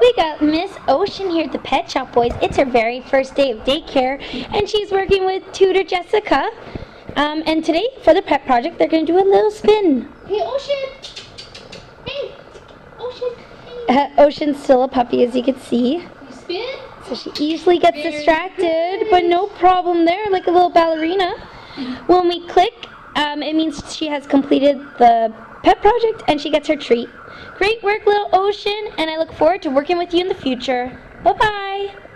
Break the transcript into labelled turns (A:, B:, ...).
A: We got Miss Ocean here at the Pet Shop Boys. It's her very first day of daycare, and she's working with tutor Jessica. Um, and today, for the pet project, they're going to do a little spin.
B: Hey, Ocean! Hey! Ocean! Hey!
A: Uh, Ocean's still a puppy, as you can see.
B: You spin?
A: So she easily gets
B: Very
A: distracted,
B: good.
A: but no problem there, like a little ballerina. When we click, um, it means she has completed the pet project and she gets her treat. Great work, little Ocean, and I look forward to working with you in the future. Bye bye.